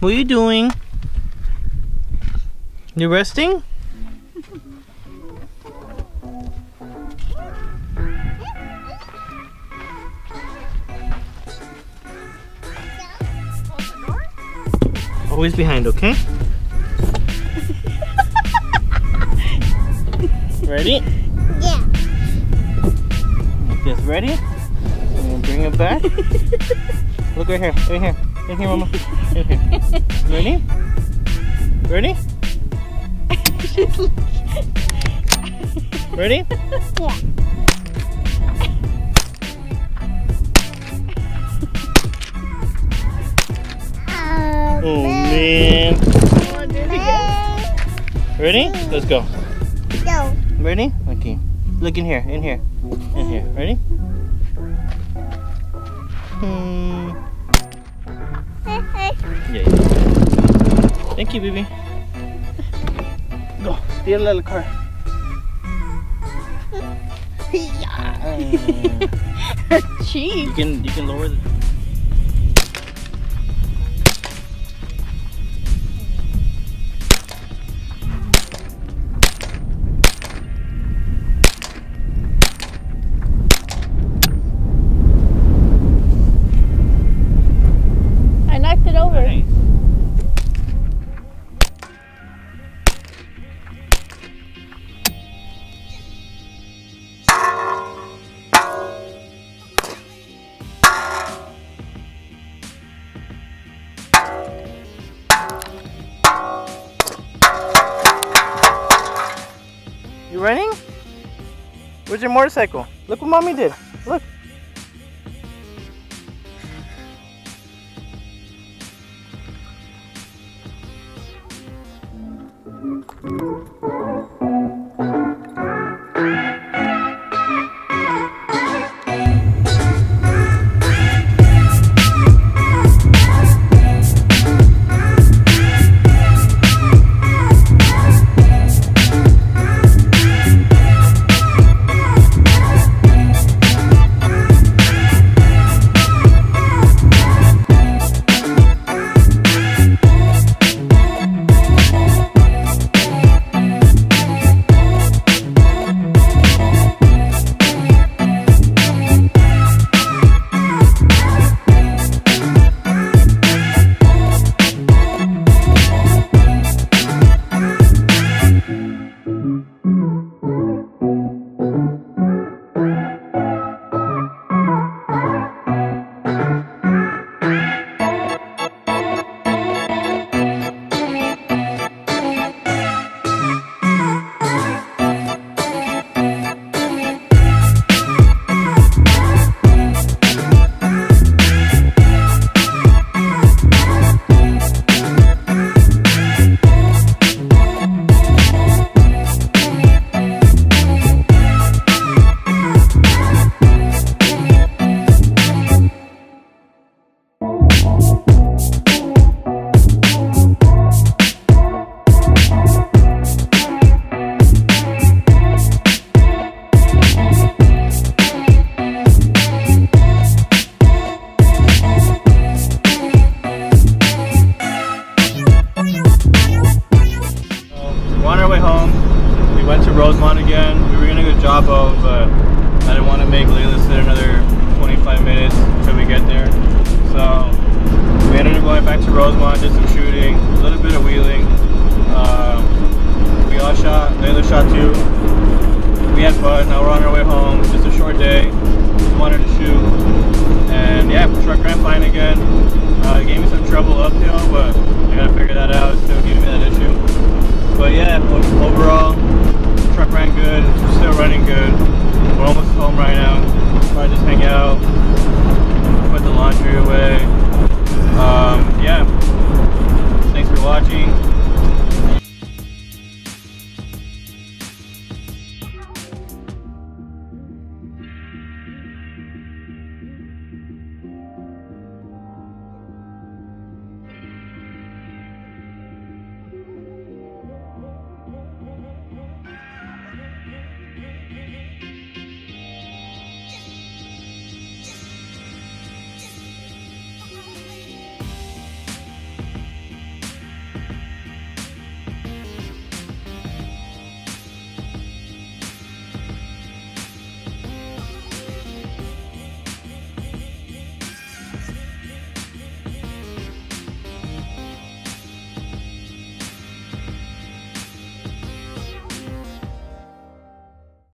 What are you doing? You resting? Always behind, okay? Ready? Yeah. Like this, ready? Bring it back. Look right here, right here. Here, mama. Here. Ready? Ready? Ready? Yeah. Um, Oh man. Come on, do it again. Ready? Let's go. Go. Ready? Okay. Look in here, in here, in here. Ready? Thank you, baby. Go. Tírala al car. Uh, Cheese. you can you can lower the. You running? Where's your motorcycle? Look what mommy did. All shot. Too. We had fun. Now we're on our way home. Just a short day. Wanted to shoot. And yeah, truck ran fine again. Uh, it gave me some trouble uphill, but I gotta figure that out. It's still giving me that issue. But yeah, overall, truck ran good. Still running good.